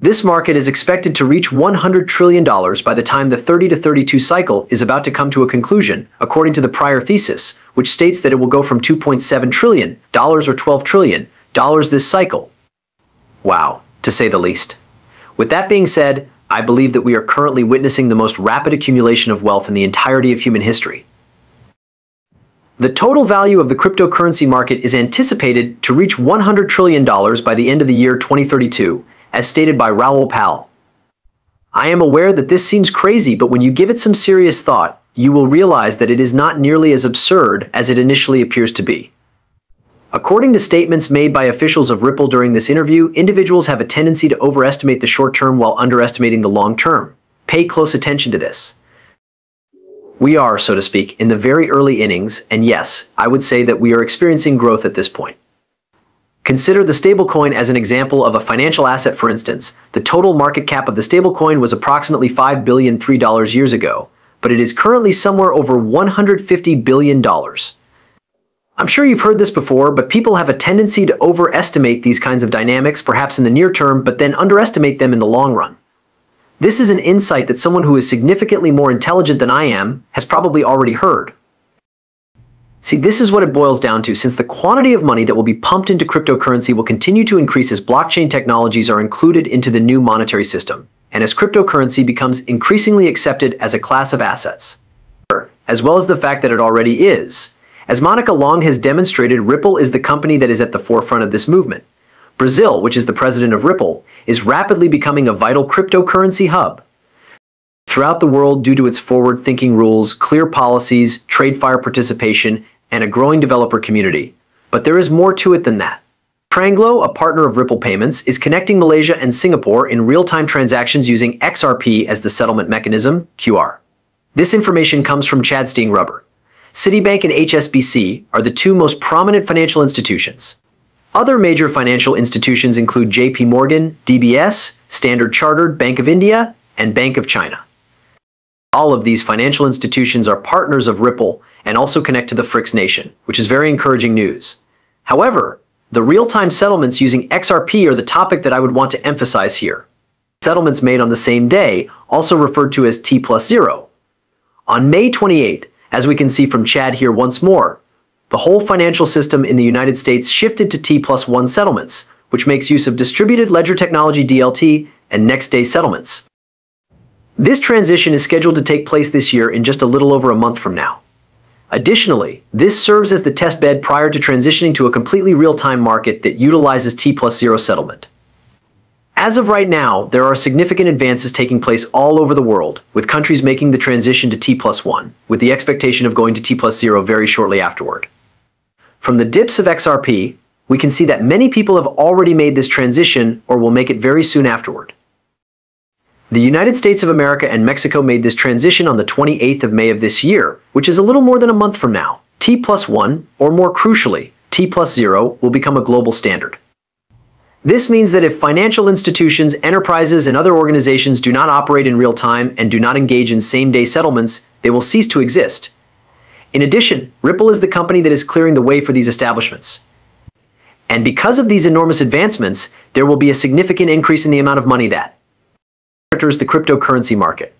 This market is expected to reach $100 trillion by the time the 30 to 32 cycle is about to come to a conclusion, according to the prior thesis, which states that it will go from $2.7 trillion, or $12 trillion, this cycle. Wow, to say the least. With that being said, I believe that we are currently witnessing the most rapid accumulation of wealth in the entirety of human history. The total value of the cryptocurrency market is anticipated to reach $100 trillion by the end of the year 2032, as stated by Raoul Pal. I am aware that this seems crazy, but when you give it some serious thought, you will realize that it is not nearly as absurd as it initially appears to be. According to statements made by officials of Ripple during this interview, individuals have a tendency to overestimate the short term while underestimating the long term. Pay close attention to this. We are, so to speak, in the very early innings, and yes, I would say that we are experiencing growth at this point. Consider the stablecoin as an example of a financial asset for instance. The total market cap of the stablecoin was approximately $5 billion $3 years ago, but it is currently somewhere over $150 billion. I'm sure you've heard this before, but people have a tendency to overestimate these kinds of dynamics, perhaps in the near term, but then underestimate them in the long run. This is an insight that someone who is significantly more intelligent than I am has probably already heard. See, this is what it boils down to. Since the quantity of money that will be pumped into cryptocurrency will continue to increase as blockchain technologies are included into the new monetary system, and as cryptocurrency becomes increasingly accepted as a class of assets, as well as the fact that it already is. As Monica Long has demonstrated, Ripple is the company that is at the forefront of this movement. Brazil, which is the president of Ripple, is rapidly becoming a vital cryptocurrency hub throughout the world due to its forward-thinking rules, clear policies, trade fire participation, and a growing developer community. But there is more to it than that. Tranglo, a partner of Ripple Payments, is connecting Malaysia and Singapore in real-time transactions using XRP as the settlement mechanism, QR. This information comes from Chad Steingraber. Citibank and HSBC are the two most prominent financial institutions. Other major financial institutions include JP Morgan, DBS, Standard Chartered, Bank of India, and Bank of China. All of these financial institutions are partners of Ripple and also connect to the FRIX Nation, which is very encouraging news. However, the real-time settlements using XRP are the topic that I would want to emphasize here. Settlements made on the same day, also referred to as T plus zero. On May 28th, as we can see from Chad here once more, the whole financial system in the United States shifted to T plus one settlements, which makes use of distributed ledger technology DLT and next day settlements. This transition is scheduled to take place this year in just a little over a month from now. Additionally, this serves as the test bed prior to transitioning to a completely real-time market that utilizes T plus zero settlement. As of right now, there are significant advances taking place all over the world, with countries making the transition to T plus 1, with the expectation of going to T plus 0 very shortly afterward. From the dips of XRP, we can see that many people have already made this transition or will make it very soon afterward. The United States of America and Mexico made this transition on the 28th of May of this year, which is a little more than a month from now. T plus 1, or more crucially, T plus 0, will become a global standard. This means that if financial institutions, enterprises, and other organizations do not operate in real time and do not engage in same-day settlements, they will cease to exist. In addition, Ripple is the company that is clearing the way for these establishments. And because of these enormous advancements, there will be a significant increase in the amount of money that, the cryptocurrency market.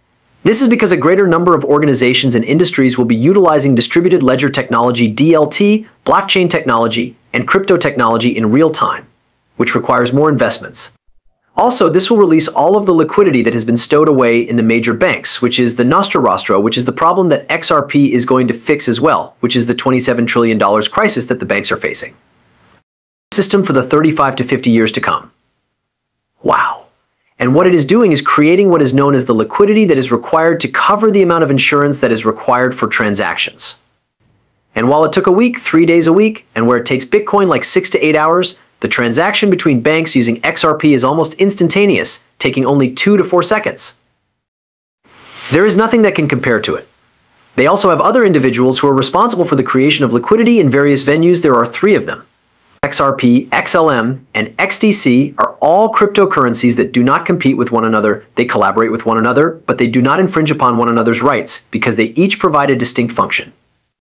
This is because a greater number of organizations and industries will be utilizing distributed ledger technology DLT, blockchain technology, and crypto technology in real time, which requires more investments. Also, this will release all of the liquidity that has been stowed away in the major banks, which is the Nostro Vostro, which is the problem that XRP is going to fix as well, which is the $27 trillion crisis that the banks are facing. System for the 35 to 50 years to come. And what it is doing is creating what is known as the liquidity that is required to cover the amount of insurance that is required for transactions. And while it took a week, three days a week, and where it takes Bitcoin like six to eight hours, the transaction between banks using XRP is almost instantaneous, taking only two to four seconds. There is nothing that can compare to it. They also have other individuals who are responsible for the creation of liquidity in various venues. There are three of them. XRP, XLM, and XDC are all cryptocurrencies that do not compete with one another. They collaborate with one another, but they do not infringe upon one another's rights because they each provide a distinct function.